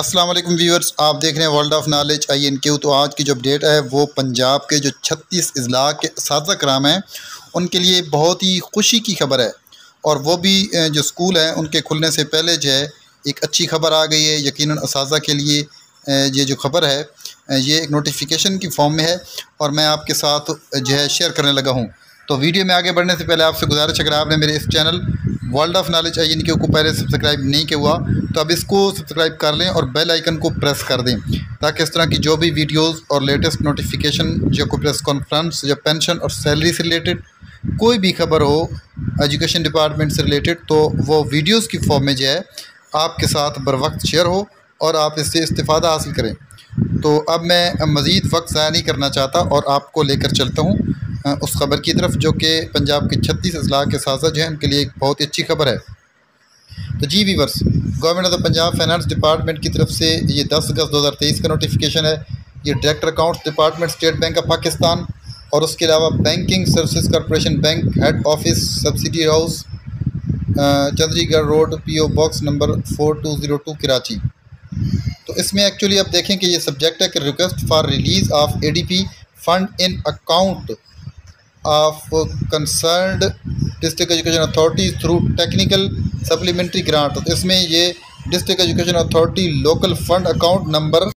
السلام علیکم ویورز آپ دیکھ رہے ہیں world of knowledge I N Q تو آج کی جو اپڈیٹ ہے وہ پنجاب کے جو چھتیس اضلاع کے اساتذہ کرام ہیں ان کے لیے بہت ہی خوشی کی خبر ہے اور وہ بھی جو سکول ہیں ان کے کھلنے سے پہلے جو ہے ایک اچھی خبر آ گئی ہے یقیناً اساتذہ کے لیے یہ جو خبر ہے یہ ایک نوٹیفیکیشن کی فارم میں ہے اور میں آپ کے ساتھ جو ہے شیئر کرنے لگا ہوں تو ویڈیو میں آگے بڑھنے سے پہلے آپ سے گزارش میرے اس چینل ورلڈ آف نالج آئی نہیں کے کو پہلے سبسکرائب نہیں کیا ہوا تو اب اس کو سبسکرائب کر لیں اور بیل آئکن کو پریس کر دیں تاکہ اس طرح کی جو بھی ویڈیوز اور لیٹسٹ نوٹیفیکیشن یا کوئی پریس کانفرنس یا پینشن اور سیلری سے ریلیٹڈ کوئی بھی خبر ہو ایجوکیشن ڈپارٹمنٹ سے ریلیٹڈ تو وہ ویڈیوز کی فارم میں جو ہے آپ کے ساتھ بر وقت شیئر ہو اور آپ اس سے استفادہ حاصل کریں تو اب میں مزید وقت ضائع نہیں کرنا چاہتا اور آپ کو لے کر چلتا ہوں ہاں، اس خبر کی طرف جو کہ پنجاب کے چھتیس اضلاع کے ساتھ ہے ان کے لیے ایک بہت ہی اچھی خبر ہے تو جی viewers government of Punjab finance department کی طرف سے یہ دس اگست دو ہزار تیئیس کا نوٹیفیکیشن ہے یہ director accounts department state bank of Pakistan اور اس کے علاوہ banking services corporation bank head office subsidy house Chundrigar road P O box number four two zero two Karachi تو اس میں ایکچولی آپ دیکھیں کہ یہ سبجیکٹ ہے کہ request for release of A D P fund in account of concerned district education authority through technical supplementary grant اس میں یہ district education authority local fund account number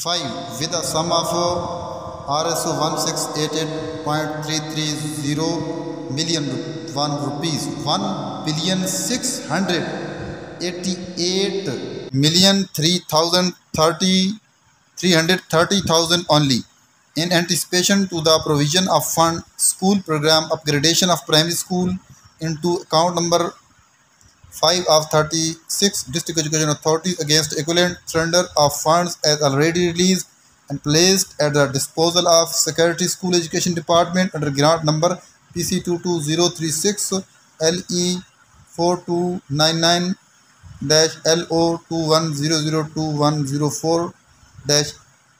five with a sum of R S O one six eight eight point three three zero million one rupees one billion six hundred eighty eight million three thirty three hundred thirty thousand only in anticipation to the provision of fund school program upgradation of primary school into account number 5 of 36 district education authorities against equivalent surrender of funds as already released and placed at the disposal of security school education department under grant number pc 22036 le 4299 lo 21002104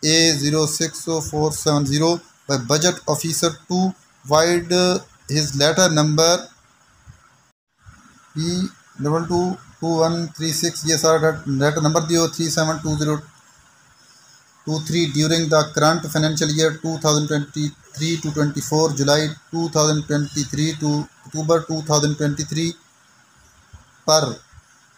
A zero six four seven zero by budget officer to vide his letter number P double two two one three six یہ سارا letter number دیو three seven two zero two three during the current financial year two thousand twenty three to twenty four July two thousand twenty three to October two thousand twenty three per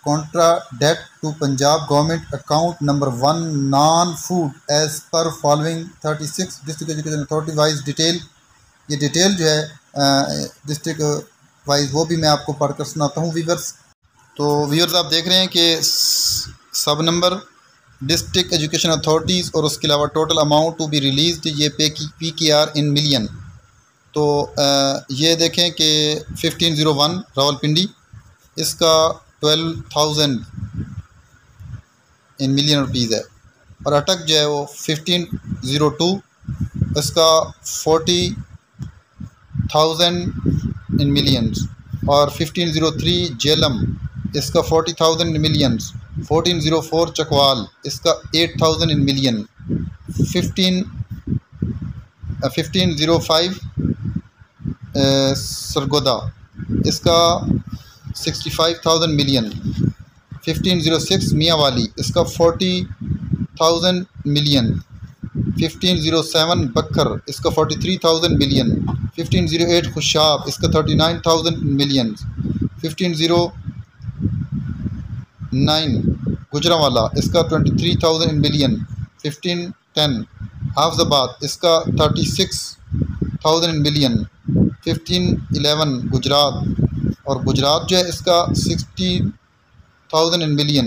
contra date to Punjab government account number one non food as per following thirty six district education authority wise detail یہ detail جو ہے district wise وہ بھی میں آپ کو پڑھ کر سناتا ہوں ویورس تو ویورز آپ دیکھ رہے ہیں کہ سب نمبر ڈسٹرک ایجوکیشن اتھارٹیز اور اس کے علاوہ total amount to be released یہ پے P K R in million تو یہ دیکھیں کہ fifteen zero one Rawalpindi اس کا twelve thousand in million rupees ہے اور اٹک جو ہے وہ ففٹین زیرو ٹو اس کا فورٹی تھاؤزینڈ ان ملینز اور ففٹین زیرو تھری جیلم اس کا forty thousand in millions fourteen zero four Chakwal اس کا eight thousand in million fifteen fifteen zero five Sargodha اس کا sixty five thousand million fifteen zero six Mianwali اس کا forty thousand million fifteen zero seven Bhakkar اس کا forty three thousand million fifteen zero eight Khushab اس کا thirty nine thousand million fifteen zero nine Gujranwala اس کا twenty three thousand million fifteen ten Hafizabad اس کا thirty six thousand million fifteen eleven Gujrat اور گجرات جو ہے اس کا sixteen thousand in million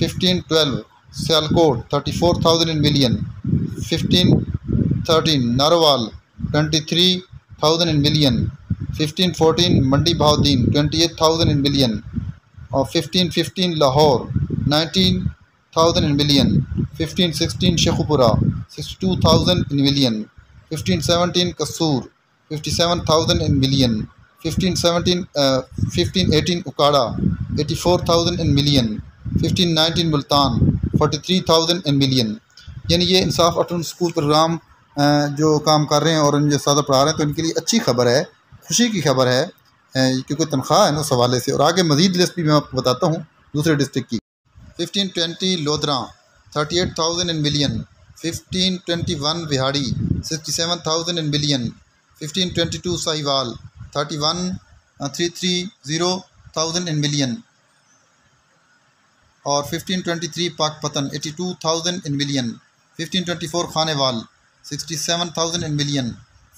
fifteen twelve Sialkot thirty four thousand in million fifteen thirteen Narowal twenty three thousand in million fifteen fourteen Mandi Bahauddin twenty eight thousand in million اور fifteen fifteen Lahore nineteen thousand in million fifteen sixteen Sheikhupura sixty two thousand in million fifteen seventeen Kasur fifty seven thousand in million fifteen seventeen fifteen eighteen Okara eighty four thousand and million fifteen nineteen Multan forty three thousand and million یعنی یہ انصاف eaten school programme uh, جو کام کر رہے ہیں اور ان جو سادہ پڑھا رہے ہیں تو ان کے لیے اچھی خبر ہے خوشی کی خبر ہے کیونکہ uh, تنخواہ ہے نا اس حوالے سے اور آگے مزید لسٹ بھی میں آپ کو بتاتا ہوں دوسرے ڈسٹرک کی fifteen twenty Lodhran thirty eight thousand and million fifteen twenty one Vehari sixty seven thousand and million fifteen twenty two Sahiwal thirty one three three zero thousand in million اور fifteen twenty three Pakpattan eighty two thousand in million fifteen twenty four Khanewal sixty seven thousand in million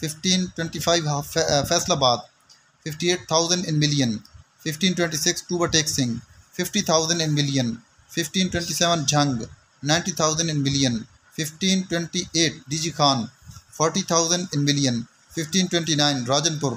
fifteen twenty five Faisalabad fifty eight thousand in million fifteen twenty six Tek Singh fifty thousand in million fifteen twenty seven Jhang ninety thousand in million fifteen twenty eight D G Khan forty thousand in million fifteen twenty nine Rajanpur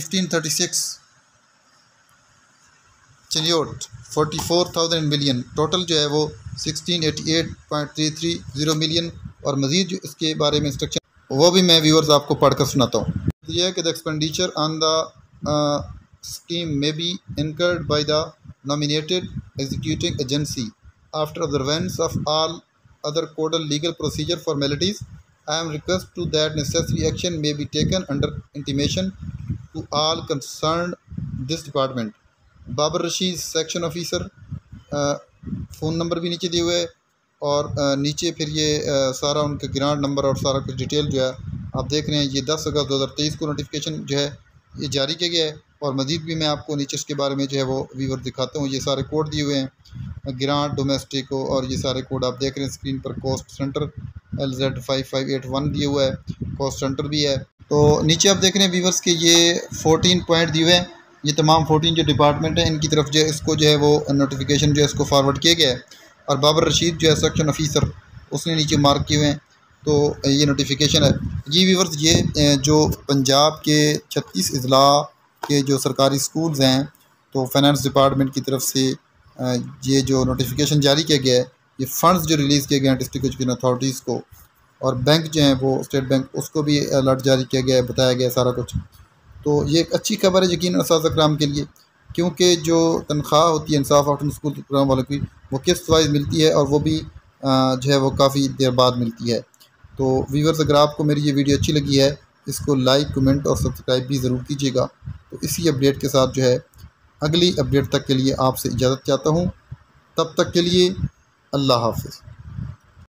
fifteen thirty six forty four thousand million total جو ہے وہ sixteen eighty eight point three three zero million اور مزید جو اس کے بارے میں instruction وہ بھی میں ویورز آپ کو پڑھ کر سناتا ہوں یہ ہے کہ ایکسپینڈیچر آن دا اسکیم میں be incurred by the nominated executing agency after observance of all other codal legal procedure formalities I am request to necessary action may be taken under intimation to all concerned this department Babar Rashid section officer phone number بھی نیچے دیے ہوئے ہے اور uh, نیچے پھر یہ uh, سارا ان کا گرانٹ نمبر اور سارا کچھ ڈیٹیل جو ہے آپ دیکھ رہے ہیں یہ دس اگست دو ہزار تیئیس کو نوٹیفکیشن جو ہے یہ جاری کیا گیا ہے اور مزید بھی میں آپ کو نیچے اس کے بارے میں جو ہے وہ ویور دکھاتا ہوں یہ سارے کوڈ دیے ہوئے ہیں گرانٹ ڈومیسٹیکو اور یہ سارے کوڈ آپ دیکھ رہے ہیں اسکرین پر cost centre L Z five five eight one دیا ہوا ہے کوسٹ سینٹر بھی ہے تو نیچے آپ دیکھ رہے ہیں ویورس کے یہ فورٹین پوائنٹ دی ہوئے ہیں یہ تمام فورٹین جو ڈپارٹمنٹ ہیں ان کی طرف جو ہے اس کو جو ہے وہ نوٹیفیکیشن جو ہے اس کو فارورڈ کیا گیا ہے اور بابر رشید جو ہے سیکشن افیسر اس نے نیچے مارک کیے ہوئے ہیں تو یہ نوٹیفیکیشن ہے جی ویورز یہ جو پنجاب کے چھتیس اضلاع کے جو سرکاری سکولز ہیں تو فائنانس ڈپارٹمنٹ کی طرف سے یہ جو نوٹیفیکیشن جاری کیا گیا ہے یہ فنڈز جو ریلیز کیے گئے ہیں ڈسٹرکٹ ایجوکیشن اتھارٹیز کو اور بینک جو ہیں وہ اسٹیٹ بینک اس کو بھی الرٹ جاری کیا گیا ہے بتایا گیا ہے سارا کچھ تو یہ ایک اچھی خبر ہے یقین اساتذہ اکرام کے لیے کیونکہ جو تنخواہ ہوتی ہے انصاف اور اسکول والوں کی وہ قسط وائز ملتی ہے اور وہ بھی جو ہے وہ کافی دیر بعد ملتی ہے تو ویورز اگر آپ کو میری یہ ویڈیو اچھی لگی ہے اس کو لائک کومنٹ اور سبسکرائب بھی ضرور کیجیے گا تو اسی اپڈیٹ کے ساتھ جو ہے اگلی اپڈیٹ تک کے لیے آپ سے اجازت چاہتا ہوں تب تک کے لیے اللہ حافظ